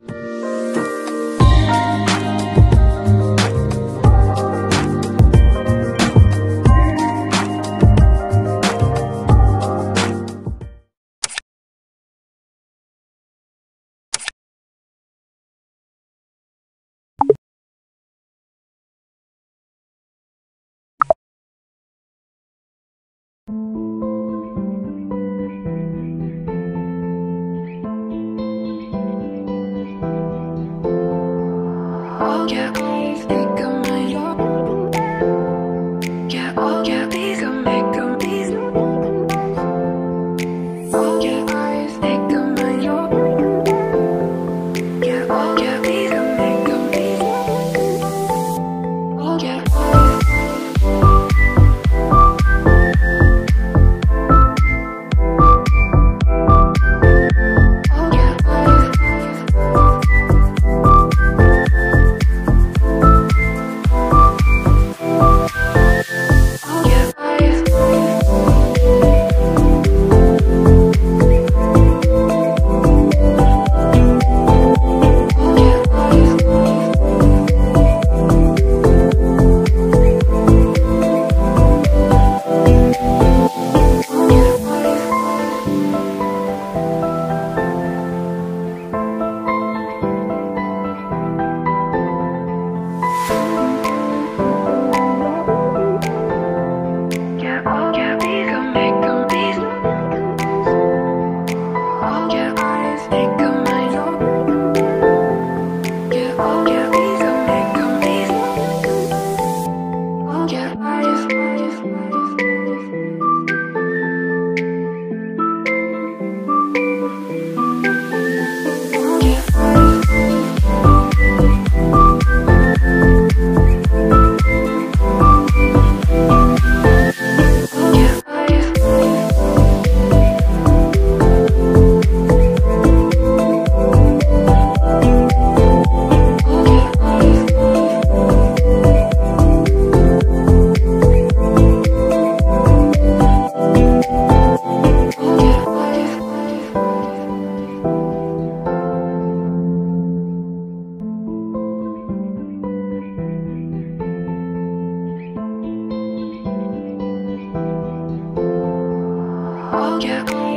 you. Yeah. They come. Yeah.